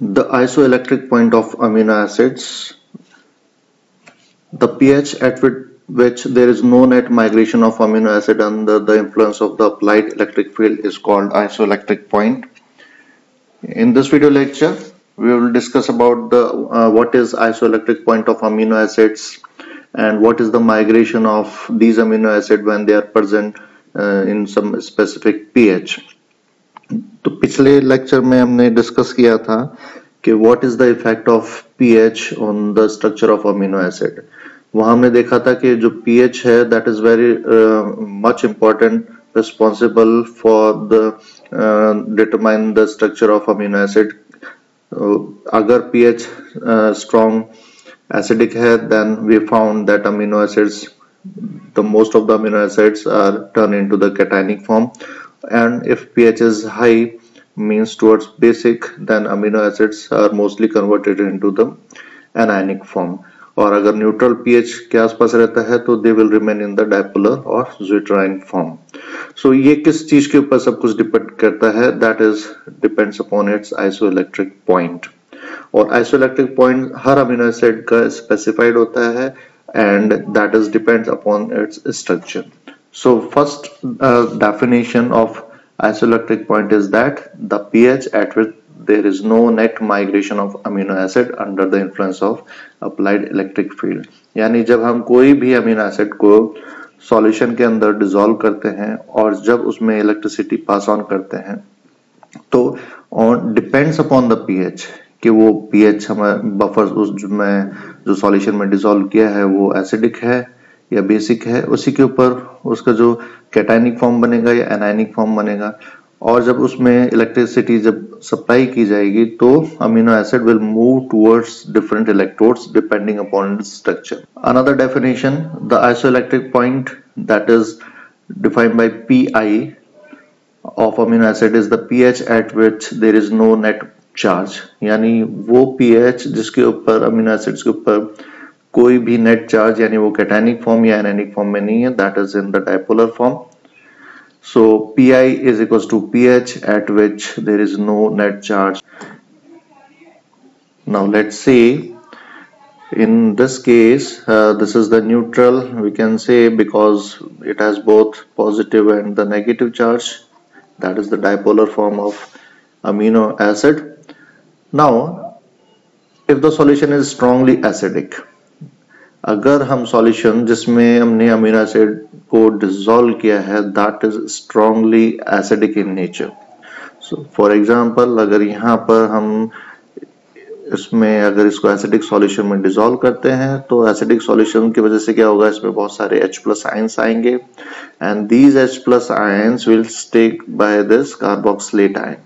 the isoelectric point of amino acids the pH at which there is no net migration of amino acid under the influence of the applied electric field is called isoelectric point. In this video lecture we will discuss about the uh, what is isoelectric point of amino acids and what is the migration of these amino acid when they are present uh, in some specific pH तो पिछले lecture में हमने discuss किया था कि what is the effect of pH on the structure of amino acid वहाँ हमने देखा था कि जो पीएच है that is very much important responsible for the determine the structure of amino acid अगर पीएच स्ट्रॉन्ग एसिडिक है then we found that amino acids the most of the amino acids are turned into the cationic form. And if pH is high means towards basic, then amino acids are mostly converted into the anionic form. और अगर neutral pH के आसपास रहता है तो they will remain in the dipolar और zwitterion form so ये किस चीज़ के ऊपर सब कुछ डिपेंड करता है? That is depends upon its isoelectric point और आइसोइलेक्ट्रिक पॉइंट हर अमीनो एसिड का स्पेसिफाइड होता है and that is depends upon its structure So first uh, definition of isoelectric point is that the pH at which there is no net migration of amino acid under the influence of applied electric field यानी जब हम कोई भी amino acid को solution के अंदर dissolve करते हैं और जब उसमें इलेक्ट्रिसिटी पास ऑन करते हैं तो डिपेंड्स अपॉन द पीएच कि वो पीएच हमें बफर उस में जो सॉल्यूशन में डिसॉल्व किया है वो एसिडिक है या बेसिक है, उसी के ऊपर उसका जो कैटाइनिक फॉर्म बनेगा या एनाइनिक फॉर्म बनेगा। और जब उसमें इलेक्ट्रिसिटी जब सप्लाई की जाएगी तो amino acid will move towards different electrodes depending upon structure another definition the isoelectric point that is defined by pI of amino acid is the pH at which there is no net charge यानी वो pH जिसके ऊपर amino acids के ऊपर कोई भी net charge यानी वो कैटानिक फॉर्म या एनानिक फॉर्म में नहीं है that is in the dipolar form so pi is equals to ph at which there is no net charge now let's see in this case uh, this is the neutral we can say because it has both positive and the negative charge that is the dipolar form of amino acid now if the solution is strongly acidic अगर हम solution जिसमें हमने amino acid को dissolve किया है that is strongly acidic in nature so for example अगर यहाँ पर हम इसमें अगर इसको एसिडिक सॉल्यूशन में डिसॉल्व करते हैं तो एसिडिक सॉल्यूशन की वजह से क्या होगा? इसमें बहुत सारे H प्लस आयंस आएँगे। And these H plus ions will stick by this carboxylate ion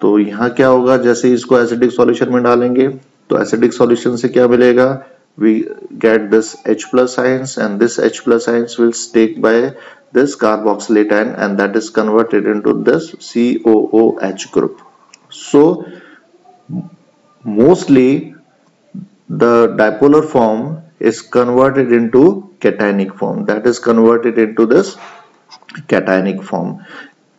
तो यहाँ क्या होगा? जैसे इसको एसिडिक सॉल्यूशन में डालेंगे तो एसिडिक सॉल्यूशन से क्या मिलेगा? We get this H plus ions and this H plus ions will stick by this carboxylate ion and that is converted into this COOH group. So mostly the dipolar form is converted into cationic form that is converted into this cationic form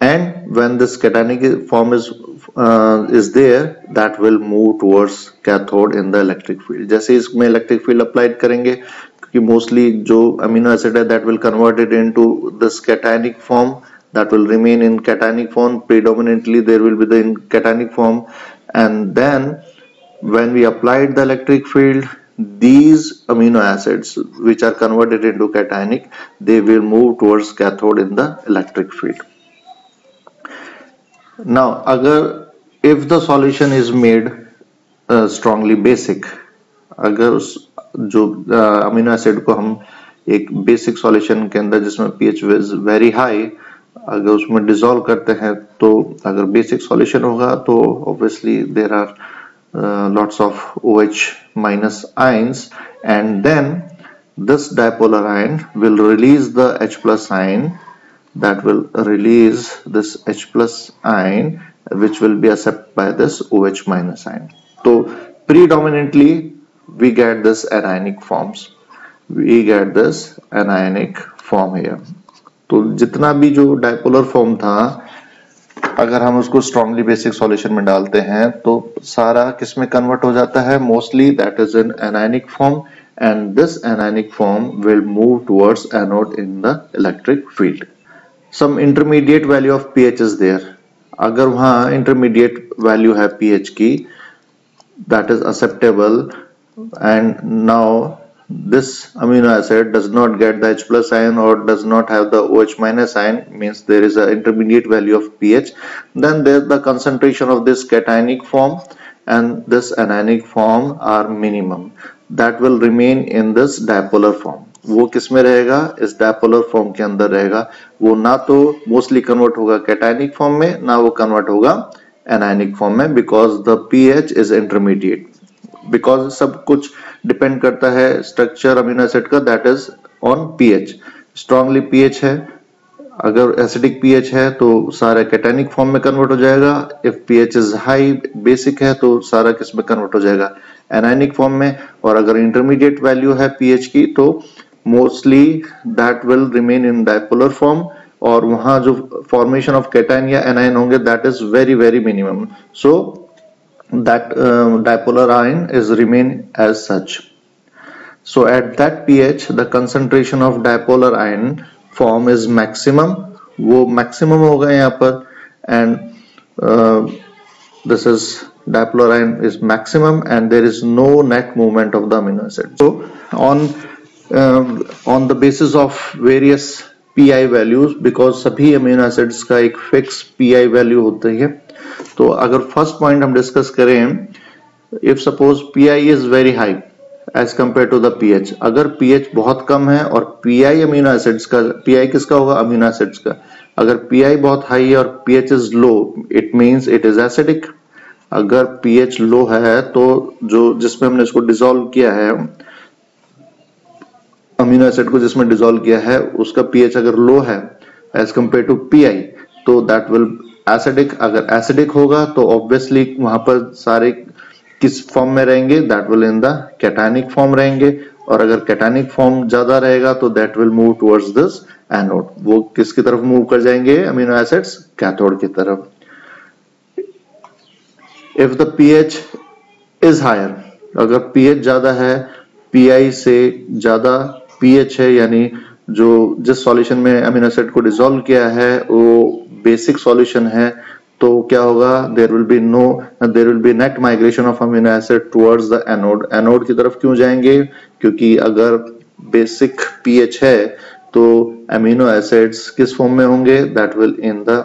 and when this cationic form is uh, is there that will move towards cathode in the electric field जैसे इसमें electric field applied करेंगे क्योंकि mostly जो amino acid है that will convert it into this cationic form that will remain in cationic form predominantly there will be the in cationic form and then when we applied the electric field these amino acids which are converted into cationic they will move towards cathode in the electric field now agar if the solution is made uh, strongly basic जो amino uh, acid को हम एक basic solution के अंदर जिसमें pH is very high अगर उसमें dissolve करते हैं तो अगर बेसिक सॉल्यूशन होगा तो obviously there are lots of OH minus ions and then this dipolar ion will release the H plus ion that will release this H plus ion which will be accepted by this OH minus ion. So predominantly we get this anionic forms. We get this anionic form here. तो जितना भी जो dipolar form था अगर हम उसको strongly basic solution में डालते हैं तो सारा किसमें कन्वर्ट हो जाता है mostly that is in anionic form and this anionic form will move towards anode in the electric field. Some intermediate value of P H is there अगर वहाँ इंटरमीडिएट वैल्यू है पी एच की that is acceptable and now this amino acid does not get the H plus ion और does not have the O H minus ion means there is a intermediate value of pH then there the concentration of this cationic form and this anionic form are minimum that will remain in this dipolar form वो किसमें रहेगा? इस dipolar form के अंदर रहेगा। वो ना तो मोस्टली कन्वर्ट होगा कैटाइनिक फॉर्म में, ना वो कन्वर्ट होगा एनाइनिक फॉर्म में because the pH is intermediate because सब कुछ डिपेंड करता है स्ट्रक्चर अमीनो एसिड का that is on pH strongly pH है। अगर एसिडिक पीएच है तो सारा कैटेनिक फॉर्म में कन्वर्ट हो जाएगा। If pH is high basic है तो सारा किसमें कन्वर्ट हो जाएगा? एनाइनिक फॉर्म में। और अगर इंटरमीडिएट वैल्यू है पीएच की तो mostly that will remain in dipolar form और वहाँ जो फॉर्मेशन ऑफ़ कैटाइन या एनआइन होंगे that is very very minimum so that dipolar ion is remain as such so at that pH the concentration of dipolar ion form is maximum वो maximum होगा यहाँ पर and this is dipolar ion is maximum and there is no net movement of the amino acid so on uh, on the basis of various PI values because सभी amino acids का एक fix PI value होती है तो अगर first point हम discuss करें if suppose P I is very high as compare to the pH अगर पीएच बहुत कम है और पीआई अमीनो एसिड्स का पीआई किसका होगा? अमीनो एसिड्स का। अगर पीआई बहुत हाई है और pH is low it means it is acidic अगर पीएच लो है तो जो जिसमें हमने इसको डिसॉल्व किया है अमीनो एसिड को जिसमें डिजोल्व किया है, उसका पीएच अगर लो है एज कंपेयर टू पीआई तो दैट विल एसिडिक अगर एसिडिक होगा तो ऑब्वियसली वहाँ पर सारे किस फॉर्म में रहेंगे that will in the cationic form रहेंगे, और अगर कैटानिक फॉर्म ज़्यादा रहेगा तो that will move towards this anode वो किसकी तरफ़ मूव कर जाएँगे अमीनो एसिड्स कैथोड की तरफ़. If the pH is higher अगर पीएच ज़्यादा है पीआई से ज़्यादा पीएच है, यानी जो जिस सॉल्यूशन में अमीनो एसिड को डिसॉल्व किया है, वो बेसिक सॉल्यूशन है। तो क्या होगा? There will be no there will be net migration of amino acid towards the anode anode की तरफ़ क्यों जाएँगे? क्योंकि अगर बेसिक पीएच है तो अमीनो एसिड्स किस फॉर्म में होंगे? That will in the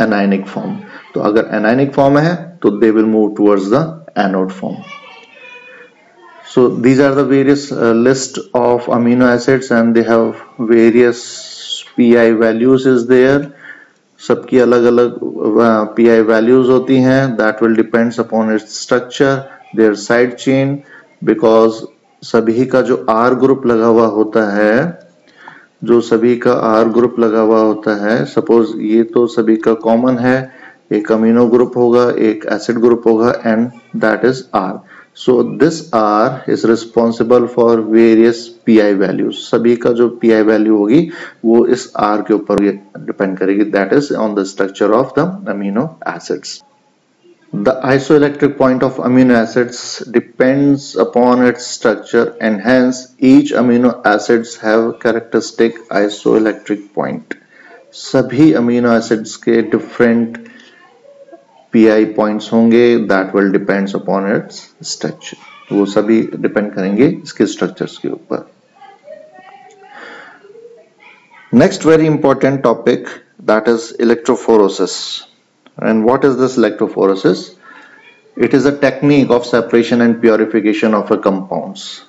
anionic form तो अगर एनाइनिक फॉर्म है तो they will move towards the anode form so these are the various uh, list of amino acids and they have various pi values is there सबकी अलग अलग pi values होती हैं that will depends upon its structure their side chain because सभी का जो R group लगा हुआ होता है जो सभी का R ग्रुप लगा हुआ होता है सपोज़ ये तो सभी का कॉमन है एक अमीनो ग्रुप होगा एक एसिड ग्रुप होगा and that is R so this R is responsible for various P I value सभी का जो पी आई वैल्यू होगी, वो इस आर के ऊपर डिपेंड करेगी. That is on the structure of the amino acids the isoelectric point of amino acids depends upon its structure and hence each amino acids have characteristic isoelectric point सभी amino acids के different P points होंगे that will depends upon its structure वो सभी depend करेंगे इसके structures के ऊपर next very important topic that is electrophoresis and what is this electrophoresis it is a technique of separation and purification of a compounds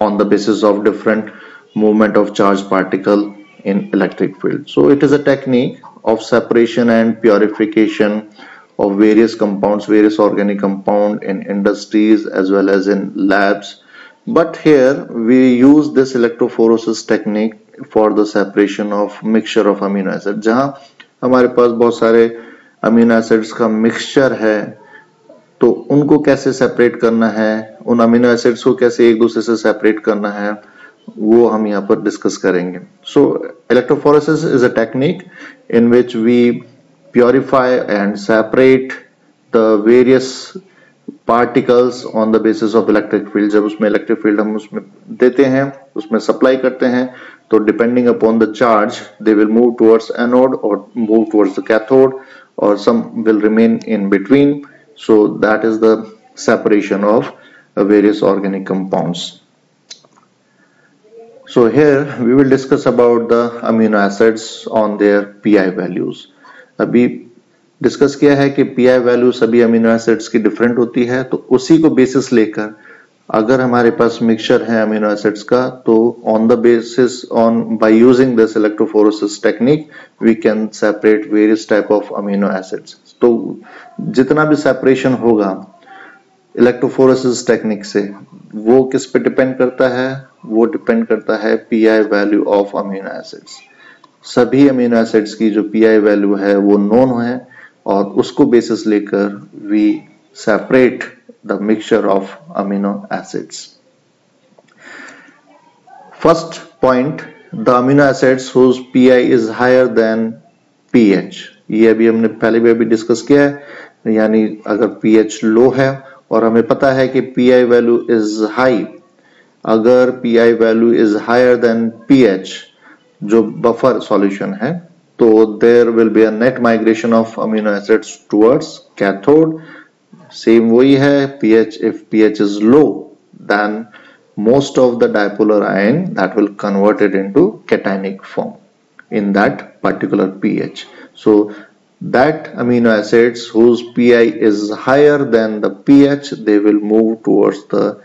on the basis of different movement of charged particle in electric field so it is a technique of separation and purification of various compounds, various organic compound in industries as well as in labs. But here we use this electrophoresis technique for the separation of mixture of amino acid. जहाँ हमारे पास बहुत सारे amino acids का mixture है तो उनको कैसे separate करना है उन अमीनो एसिड्स को कैसे एक दूसरे से सेपरेट करना है वो हम यहाँ पर डिस्कस करेंगे। So electrophoresis is a technique in which we purify and separate the various particles on the basis of electric field जब उसमें इलेक्ट्रिक फ़ील्ड हम उसमें देते हैं उसमें सप्लाई करते हैं तो depending upon the charge they will move towards anode और मूव टुवर्ड्स द कैथोड और some will remain in between so that is the of uh, various organic compounds. So here we will discuss about the amino acids on their pi values. अभी discuss किया है कि pI value सभी amino acids की different होती है तो उसी को बेसिस लेकर अगर हमारे पास मिक्सचर है अमीनो एसिड्स का तो on the basis on by using this electrophoresis technique we can separate various type of amino acids तो जितना भी सेपरेशन होगा इलेक्ट्रोफोरोसिस टेक्निक से, वो किस पे डिपेंड करता है? वो डिपेंड करता है pI value of amino acids सभी अमीनो एसिड्स की जो पीआई वैल्यू है, वो नोन है और उसको बेसिस लेकर we separate the mixture of amino acids first point the amino acids whose pI is higher than pH ये अभी हमने पहले भी अभी डिस्कस किया है, यानी अगर पीएच लो है और हमें पता है कि पीआई वैल्यू इज़ हाई अगर P I value is higher than P H जो बफर सॉल्यूशन है तो there will be net migration of amino acids towards cathode same वही है P H if P H is low then most of the dipolar ion that will converted into cationic form in that particular P H so that amino acids whose is higher than the H they will move towards the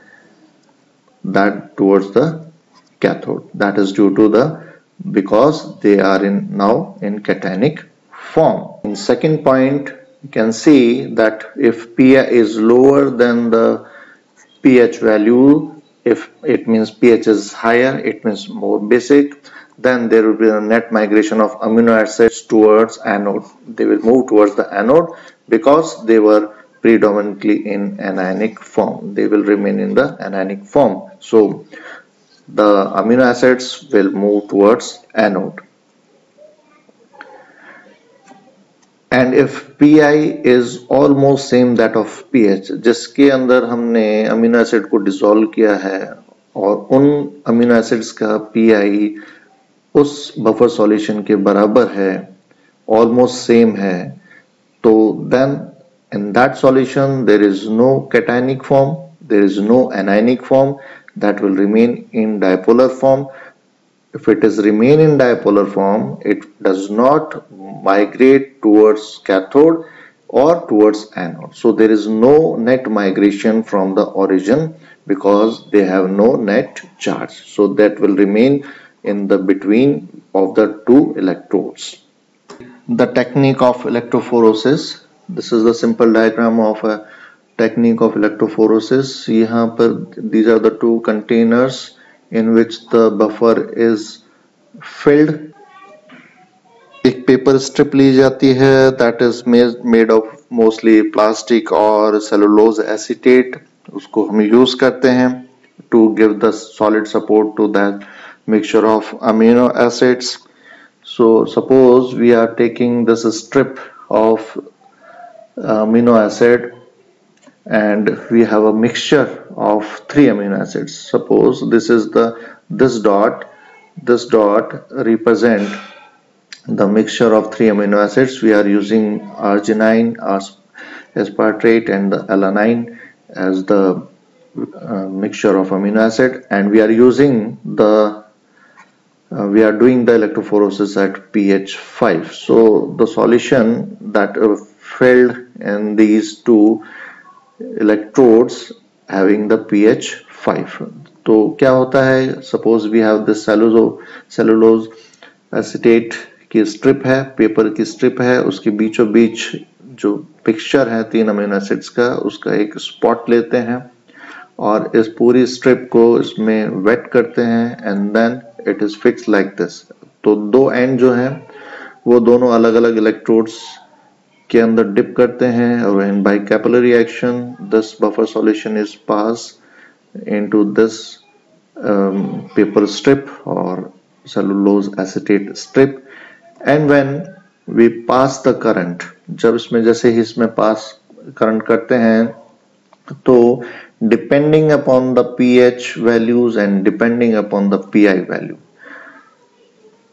that towards the cathode that is due to the because they are in now in cationic form. In second point, you can see that if pH is lower than the pH value, if it means pH is higher, it means more basic, then there will be a net migration of amino acids towards anode. They will move towards the anode because they were predominantly in anionic form. They will remain in the anionic form. So the amino acids will move towards anode. And if pi is almost same that of pH जिसके अंदर हमने amino acid को dissolve किया है और उन amino acids का pi उस बफर सॉल्यूशन के बराबर है ऑलमोस्ट सेम है तो then in that solution there is no cationic form there is no anionic form that will remain in dipolar form. If it is remain in dipolar form it does not migrate towards cathode or towards anode. So there is no net migration from the origin because they have no net charge. So that will remain in the between of the two electrodes. The technique of electrophoresis this is the simple diagram of a technique of electrophoresis यहाँ पर these are the two containers in which the buffer is filled एक paper strip ली जाती है that is made of mostly plastic और cellulose acetate उसको हम use करते हैं to give the solid support to that mixture of amino acids so suppose we are taking this strip of amino acid and we have a mixture of three amino acids. Suppose this is the this dot this dot represent the mixture of three amino acids. We are using arginine aspartate and alanine as the uh, mixture of amino acid and we are using the uh, we are doing the electrophoresis at pH 5 so the solution that uh, filled in these two electrodes having the pH 5 तो क्या होता है? Suppose we have this cellulose acetate की strip है paper की strip है, उसके बीचों बीच जो पिक्चर है तीन अमीनो एसिड्स का, उसका एक स्पॉट लेते हैं और इस पूरी स्ट्रिप को इसमें वेट करते हैं and then it is fix like this तो दो एंड जो है, वो दोनों अलग अलग इलेक्ट्रोड्स के अंदर डिप करते हैं और in by capillary action this buffer solution is pass into this paper strip और cellulose acetate strip and when we pass the current जब इसमें जैसे ही इसमें पास करंट करते हैं तो depending upon the P H values and depending upon the P I value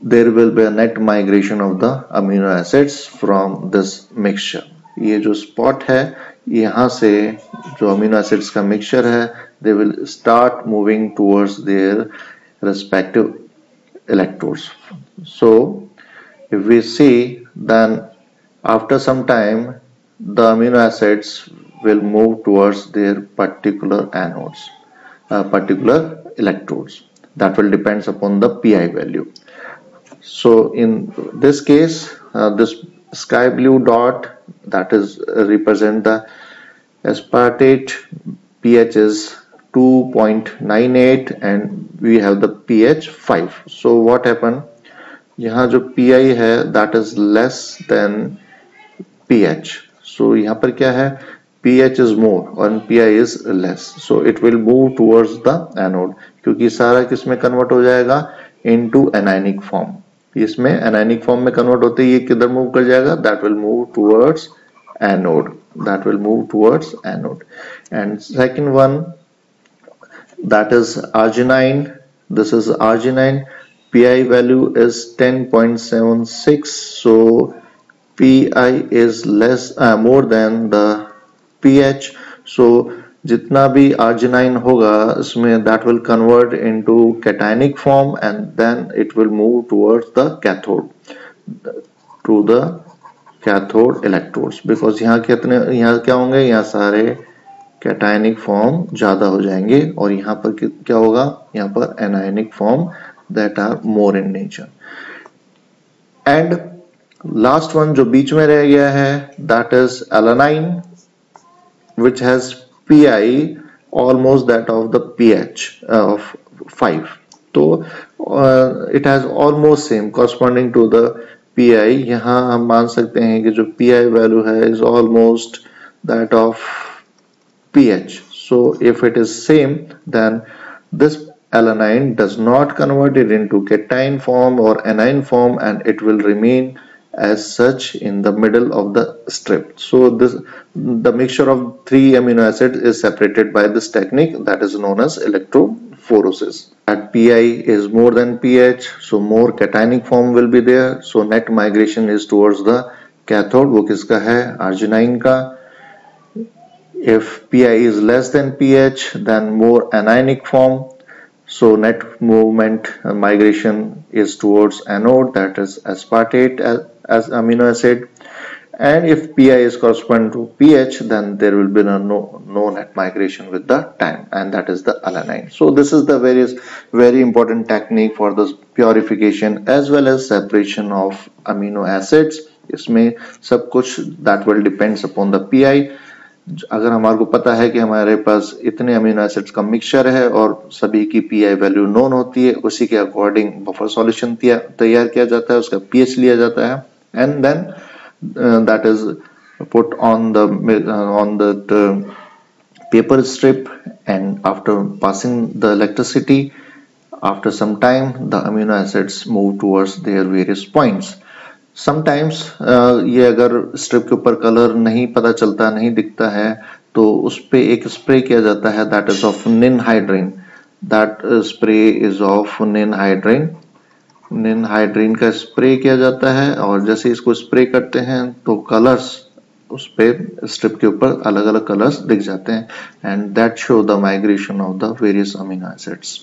there will be a net migration of the amino acids from this mixture ये जो spot है यहाँ से जो amino acids का mixture है they will start moving towards their respective electrodes so if we see then after some time the amino acids will move towards their particular anodes uh, particular electrodes that will depends upon the pi value So in this case uh, this sky blue dot that is uh, represent the aspartate pH is 2.98 and we have the pH 5 so what happened यहाँ जो PI है that is less than pH so यहाँ पर क्या है pH is more and PI is less so it will move towards the anode क्योंकि सारा किसमें कन्वर्ट हो जाएगा into anionic form इसमें एनाइनिक फॉर्म में कन्वर्ट होते ये किधर मूव कर जाएगा? That will move towards anode that will move towards anode and second one that is arginine this is arginine pi value is 10.76 so pi is less uh, more than the ph so जितना भी arginine होगा, उसमें that will convert into cationic form and then it will move towards the cathode to the cathode electrodes because यहाँ कितने यहाँ क्या होंगे? यहाँ सारे कैटाइनिक फॉर्म ज़्यादा हो जाएँगे और यहाँ पर क्या होगा? यहाँ पर anionic form that are more in nature and last one जो बीच में रह गया है that is alanine which has P I almost that of the P H of five तो it has almost same corresponding to the P I यहाँ हम मान सकते हैं कि जो पी आई वैल्यू है is almost that of pH. So if it is same then this alanine does not convert it into cation form or anion form and it will remain as such in the middle of the strip. So this the mixture of three amino acids is separated by this technique that is known as electrophoresis. At pi is more than ph so more cationic form will be there. So net migration is towards the cathode wo kiska hai? Arginine ka. If pi is less than ph then more anionic form So net movement uh, migration is towards anode that is aspartate as, as amino acid. And if pi is corresponding to pH, then there will be no, no, no net migration with the time and that is the alanine. So this is the various very important technique for this purification as well as separation of amino acids. इसमें सब कुछ that will depends upon the PI अगर हमारे को पता है कि हमारे पास इतने अमीनो एसिड्स का मिक्सचर है और सभी की पीआई वैल्यू नोन होती है, उसी के अकॉर्डिंग बफर सॉल्यूशन तैयार किया जाता है, उसका पीएच लिया जाता है। And then that is put on the on the paper strip and after passing the electricity after some time the amino acids move towards their various points sometimes uh, ये अगर स्ट्रिप के ऊपर colour नहीं पता चलता नहीं दिखता है तो उस पर एक स्प्रे किया जाता है that is of ninhydrin that spray is of ninhydrin निन हाइड्रीन का स्प्रे किया जाता है और जैसे इसको स्प्रे करते हैं तो कलर्स उस पर स्ट्रिप के ऊपर अलग अलग कलर्स दिख जाते हैं and that show the migration of the various amino acids